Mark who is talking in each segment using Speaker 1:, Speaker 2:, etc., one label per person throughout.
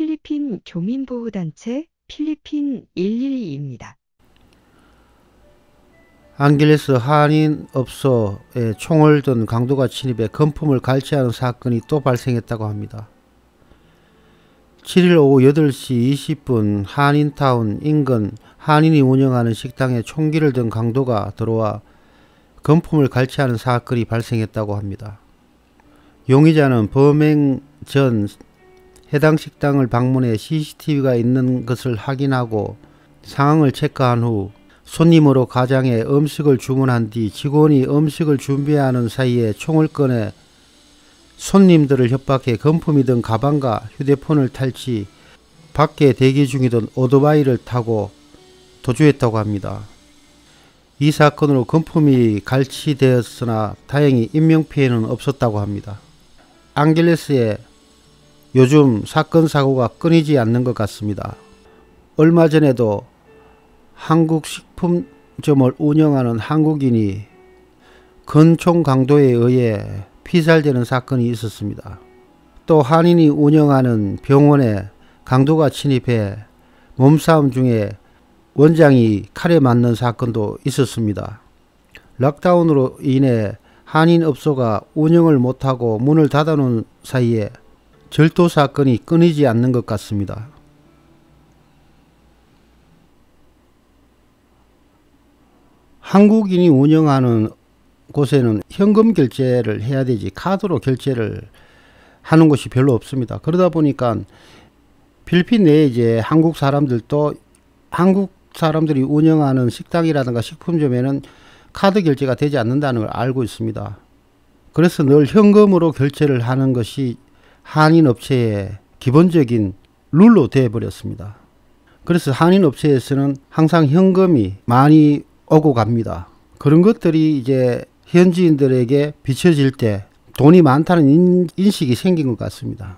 Speaker 1: 필리핀 교민보호단체 필리핀 112입니다.
Speaker 2: 앙겔레스 한인업소에 총을 든 강도가 침입해 금품을 갈취하는 사건이 또 발생했다고 합니다. 7일 오후 8시 20분 한인타운 인근 한인이 운영하는 식당에 총기를 든 강도가 들어와 금품을 갈취하는 사건이 발생했다고 합니다. 용의자는 범행 전 해당 식당을 방문해 CCTV가 있는 것을 확인하고 상황을 체크한 후 손님으로 가장에 음식을 주문한 뒤 직원이 음식을 준비하는 사이에 총을 꺼내 손님들을 협박해 금품이 든 가방과 휴대폰을 탈취, 밖에 대기 중이던 오토바이를 타고 도주했다고 합니다. 이 사건으로 금품이 갈취되었으나 다행히 인명피해는 없었다고 합니다. 앙겔레스에 요즘 사건 사고가 끊이지 않는 것 같습니다. 얼마 전에도 한국 식품점을 운영하는 한국인이 근총 강도에 의해 피살되는 사건이 있었습니다. 또 한인이 운영하는 병원에 강도가 침입해 몸싸움 중에 원장이 칼에 맞는 사건도 있었습니다. 락다운으로 인해 한인 업소가 운영을 못하고 문을 닫아놓은 사이에 절도 사건이 끊이지 않는 것 같습니다. 한국인이 운영하는 곳에는 현금 결제를 해야 되지 카드로 결제를 하는 곳이 별로 없습니다. 그러다 보니까 필리핀 내에 이제 한국 사람들도 한국 사람들이 운영하는 식당이라든가 식품점에는 카드 결제가 되지 않는다는 걸 알고 있습니다. 그래서 늘 현금으로 결제를 하는 것이 한인 업체의 기본적인 룰로 되어 버렸습니다. 그래서 한인 업체에서는 항상 현금이 많이 오고 갑니다. 그런 것들이 이제 현지인들에게 비춰질 때 돈이 많다는 인, 식이 생긴 것 같습니다.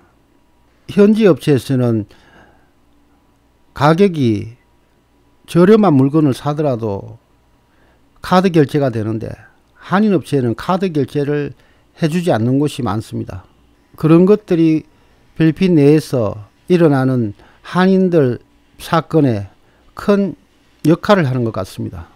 Speaker 2: 현지 업체에서는 가격이 저렴한 물건을 사더라도 카드 결제가 되는데 한인 업체는 카드 결제를 해주지 않는 곳이 많습니다. 그런 것들이 필리핀 내에서 일어나는 한인들 사건에 큰 역할을 하는 것 같습니다.